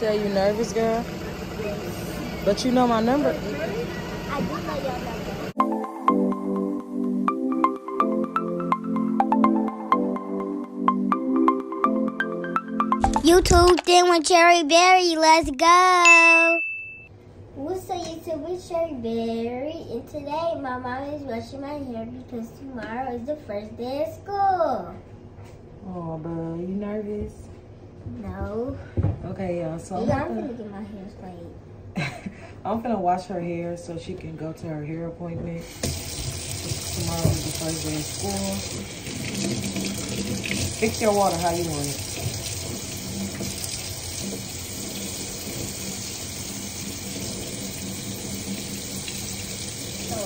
say you nervous, girl? But you know my number. I do know your number. YouTube then with Cherry Berry, let's go. What's up YouTube, it's Cherry Berry, and today my mom is brushing my hair because tomorrow is the first day of school. Oh, bro, you nervous? No. Okay, y'all. So I'm Yeah, I'm gonna, gonna get my hair straight. I'm gonna wash her hair so she can go to her hair appointment. Tomorrow is the first day of school. Fix your water how you want it.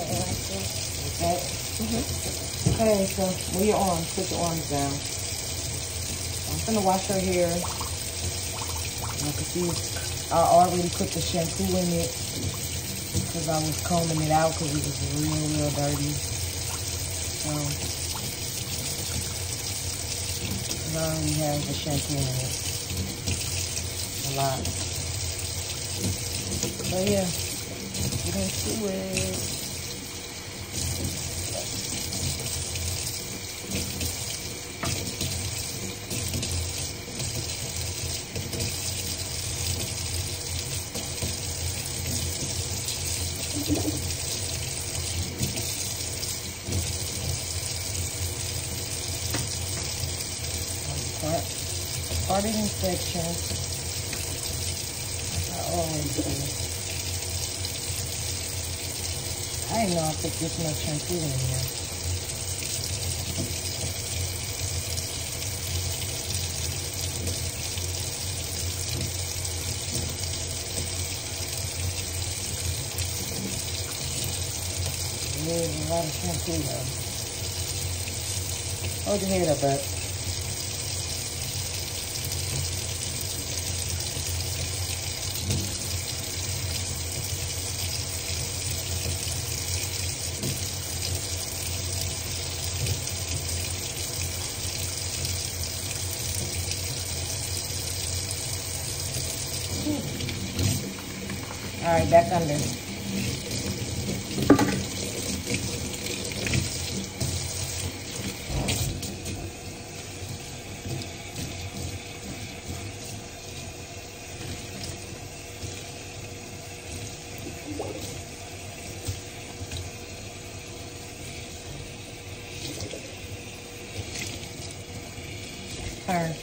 Okay. Mm-hmm. Okay, so move your arms. Put your arms down. Gonna wash her hair. You can see I already put the shampoo in it because I was combing it out because it was real, real dirty. So it already has the shampoo in it. A lot. So yeah, get into it. Part infection. I always do. I know I put this much shampoo in here. There's a lot of shampoo though. Hold your head up, bud. All right, back under. Turn.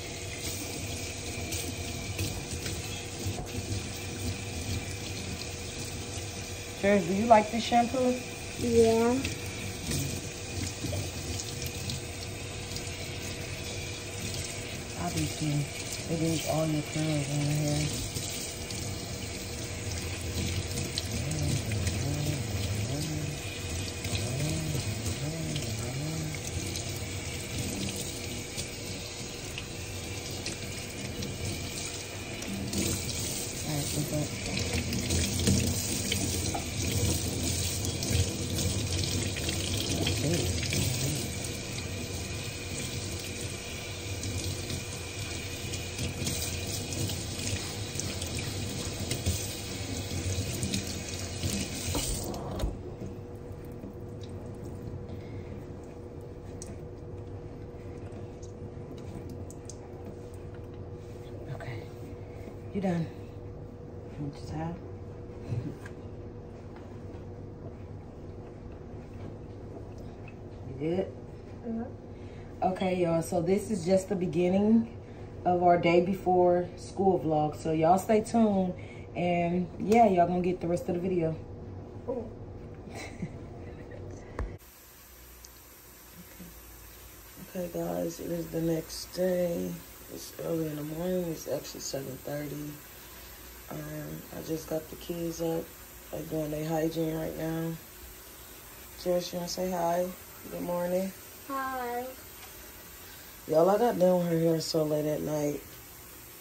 Do you like this shampoo? Yeah. Obviously, it is all your curls in your hair. Alright, so go. Okay. You done. Want your towel? Good? Okay, y'all. So this is just the beginning of our day before school vlog. So y'all stay tuned. And yeah, y'all gonna get the rest of the video. Ooh. Okay, guys, it is the next day. It's early in the morning. It's actually 7.30. Um, I just got the kids up. They're doing their hygiene right now. Jess, you want to say hi? Good morning. Hi. Y'all, I got done with her hair so late at night.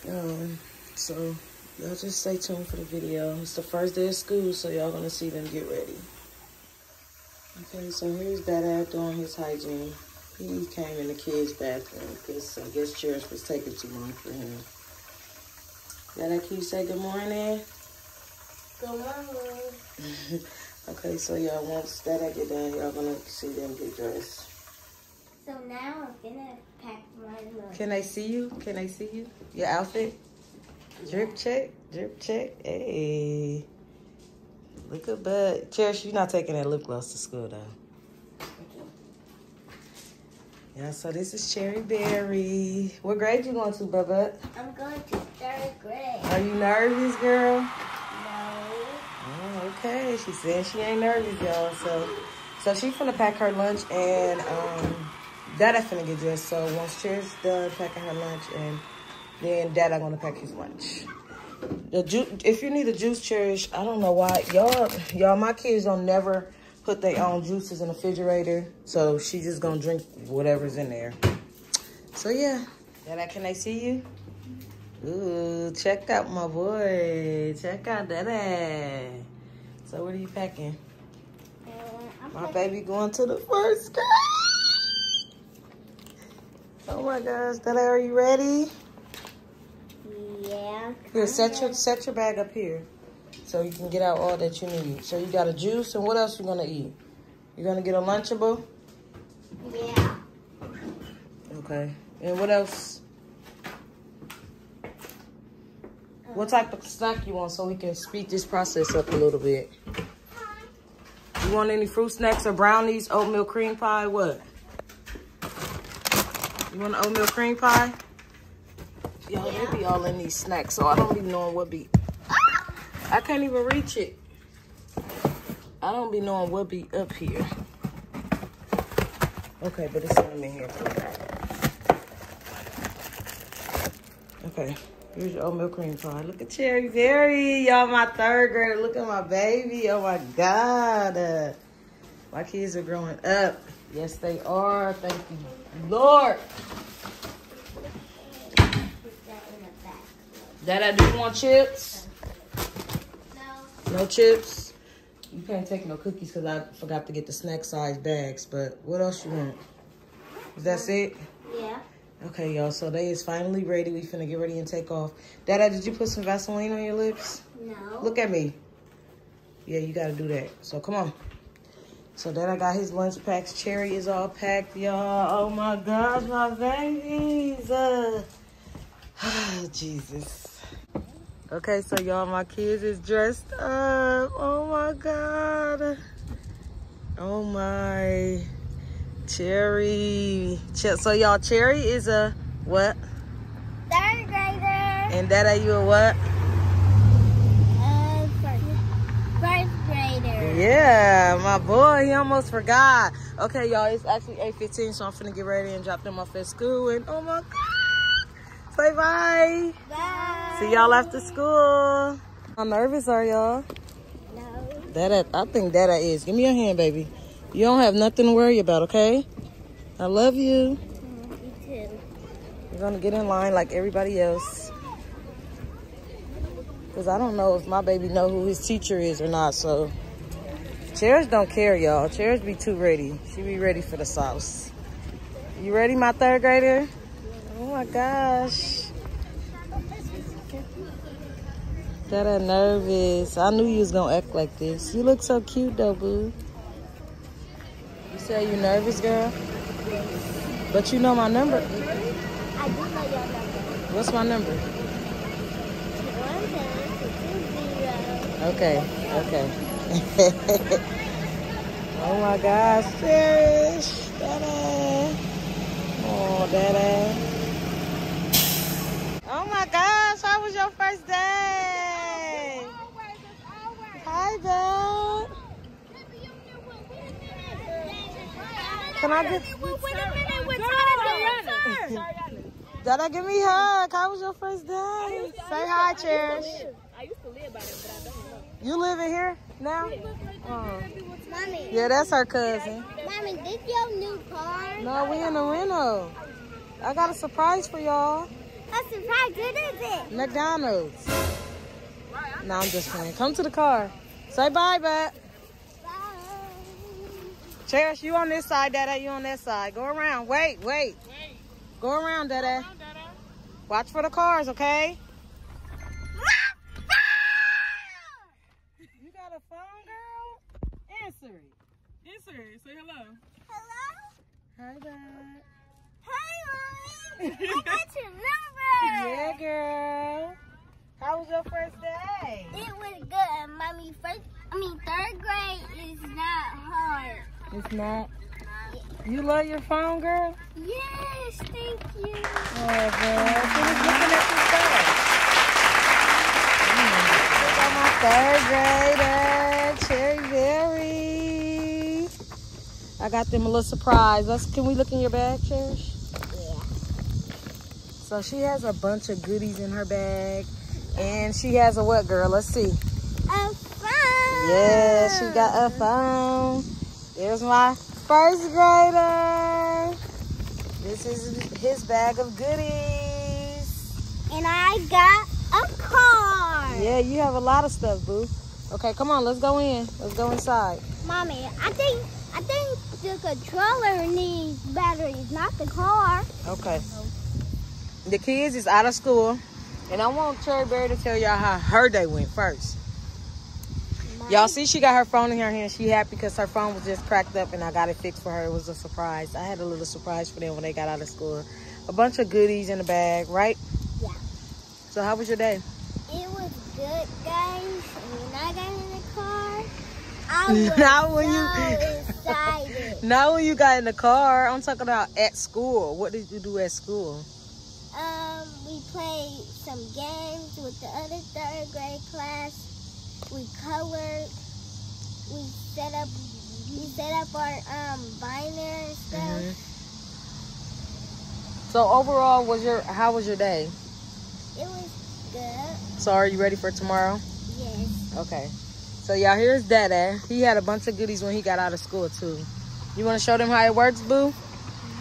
Um, so, y'all just stay tuned for the video. It's the first day of school, so y'all going to see them get ready. Okay, so here's Dad doing his hygiene. He came in the kids' bathroom because I guess Cherish was taking too long for him. Dada, can you say good morning? Good morning. okay, so y'all, once that I get done, y'all gonna see them get dressed. So now I'm gonna pack my lunch. Can I see you? Can I see you? Your outfit? Drip check, drip check. Hey. Look at Bud. Cherish, you're not taking that lip gloss to school, though. Yeah, so this is Cherry Berry. What grade you going to, Bubba? I'm going to third grade. Are you nervous, girl? Okay. She said she ain't nervous, y'all. So, so she finna pack her lunch and um, Dada finna get dressed. So once Cherry's done packing her lunch and then Dada gonna pack his lunch. The ju- if you need a juice, Cherish, I don't know why y'all, y'all, my kids don't never put their own juices in the refrigerator. So she just gonna drink whatever's in there. So yeah, Dada, can I see you? Ooh, check out my boy. Check out Dada. So what are you packing? Uh, My packing- baby going to the first grade. Oh my gosh, Dada, are you ready? Yeah. Here, set your set your bag up here, so you can get out all that you need. So you got a juice, and what else you gonna eat? You gonna get a Lunchable? Yeah. Okay. And what else? What type of snack you want, so we can speed this process up a little bit? You want any fruit snacks or brownies, oatmeal cream pie? What? You want an oatmeal cream pie? Y'all, they be all in these snacks, so I don't be knowing what be. I can't even reach it. I don't be knowing what be up here. Okay, but it's not in here. Okay, here's your oatmeal cream pie. Look at Cherry Berry. Y'all, my third grader. Look at my baby. Oh my God. Uh, my kids are growing up. Yes, they are. Thank you, Lord. That. Dad, do want chips? No. No chips? You can't take no cookies because I forgot to get the snack size bags. But what else you want? Is that it? Okay, y'all. So they is finally ready. We finna get ready and take off. Dada, did you put some Vaseline on your lips? No. Look at me. Yeah, you gotta do that. So come on. So then I got his lunch packs. Cherry is all packed, y'all. Oh my gosh, my babies. Uh, Jesus. Okay, so y'all, my kids is dressed up. Oh my God. Oh my. Cherry. Che- So y'all, Cherry is a what? Third grader. And that Dada, you a what? Uh, first, first grader. Yeah, my boy, he almost forgot. Okay, y'all, it's actually 8.15, so I'm finna get ready and drop them off at school. And oh my God, say bye. Bye. See y'all after school. How nervous are y'all? No. Dada, I think Dada is. Give me your hand, baby. You don't have nothing to worry about, okay? I love you. Mm, you too. We're gonna get in line like everybody else. Cause I don't know if my baby know who his teacher is or not, so. Cherish don't care, y'all. Cherish be too ready. She be ready for the sauce. You ready, my third grader? Oh my gosh. That nervous. I knew you was gonna act like this. You look so cute though, boo. You say you nervous, girl? But you know my number. I do know your number. What's my number? One seven two two zero. Okay, okay. oh my gosh, Cherish. Dada. Oh, Dada. Oh my gosh, how was your first day? Hi, Dad. Can I get... Wait a minute, we're trying Dada, give me a hug. How was your first day? Say hi, Cherish. I used to live by them, but I don't know. You living here now? Oh. Mommy, Yeah, that's her cousin. mommy, this your new car? No, we in the rental. I got a surprise for y'all. A surprise, what is it? McDonald's. No, I'm just playing. Come to the car. Say bye, bet. Cherish, you on this side, Dada. You on that side. Go around. Wait, wait. Wait. Go around, Dada. Go around, Dada. Watch for the cars, okay? you got a phone, girl? Answer it. Answer it. Say hello. Hello? Hi, Dad. Hi, Mommy. I got your number. Yeah, girl. How was your first day? It was good. Mommy, first, I mean, third grade is not hard. It's not. You love your phone, girl? Yes, thank you. Oh, girl. She was looking at your phone. Look at my third grader, Cherry Berry. I got them a little surprise. Let's, can we look in your bag, Cherish? Yeah. So she has a bunch of goodies in her bag. And she has a what, girl? Let's see. A phone. Yeah, she got a phone. There's my first grader. This is his bag of goodies. And I got a car. Yeah, you have a lot of stuff, boo. Okay, come on, let's go in. Let's go inside. Mommy, I think I think the controller needs batteries, not the car. Okay. The kids is out of school. And I want Cherry Berry to tell y'all how her day went first. Y'all see she got her phone in her hand. She happy because her phone was just cracked up and I got it fixed for her. It was a surprise. I had a little surprise for them when they got out of school. A bunch of goodies in the bag, right? Yeah. So how was your day? It was good, guys. When I got in the car, I was Not when so you- excited. Not when you got in the car. I'm talking about at school. What did you do at school? Um, we played some games with the other third grade class. We colored. We set up. We set up our um binder and stuff. Mhm. So overall, was your how was your day? It was good. So are you ready for tomorrow? Yes. Okay. So y'all, here's Dada. He had a bunch of goodies when he got out of school too. You want to show them how it works, Boo?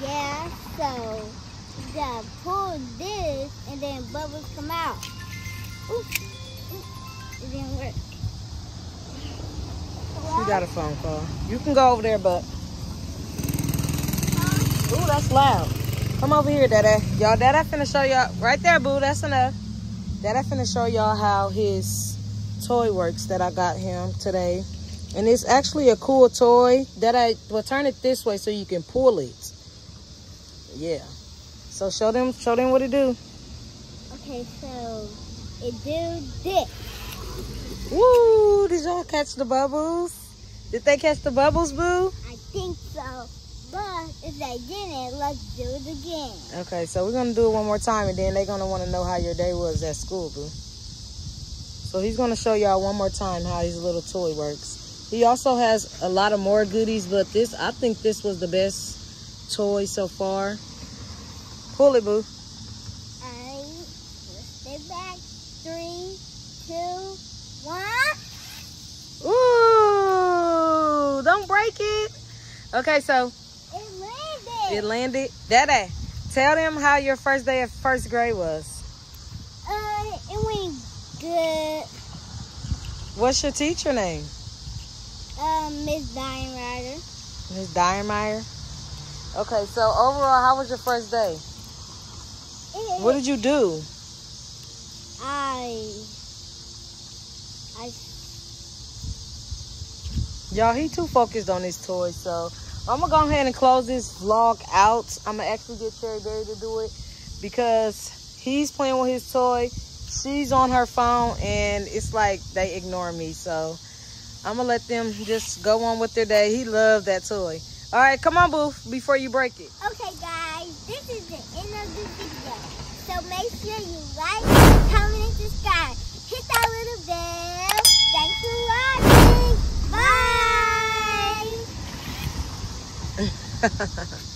Yeah. So you gotta pull this, and then bubbles come out. Oop. It didn't work. You got a phone call. You can go over there, but ooh, that's loud. Come over here, Dada. Y'all, Dada finna show y'all right there, Boo. That's enough. Dada finna show y'all how his toy works that I got him today. And it's actually a cool toy that I will turn it this way so you can pull it. Yeah. So show them, show them what it do. Okay, so it do this. Woo! Did y'all catch the bubbles? Did they catch the bubbles, Boo? I think so. But if they didn't, let's do it again. Okay, so we're gonna do it one more time, and then they're gonna want to know how your day was at school, Boo. So he's gonna show y'all one more time how his little toy works. He also has a lot of more goodies, but this I think this was the best toy so far. Pull it, Boo. Alright, let's back. Three, two, one. Ooh! Don't break it. Okay, so It landed. it landed. Dada, tell them how your first day of first grade was. uh, it went good. What's your teacher name? Um, Miss Diane Ryder. Miss Diermeyer. Okay, so overall, how was your first day? It, What did you do? I, Y'all, he too focused on his toys, so I'm gonna go ahead and close this vlog out. I'm gonna actually get Cherry Berry to do it because he's playing with his toy. She's on her phone, and it's like they ignore me. So I'm gonna let them just go on with their day. He loved that toy. All right, come on, Boo, before you break it. Okay, guys, this is the end of the video. So make sure you like, comment, and subscribe. Hit that little bell. ハハハ。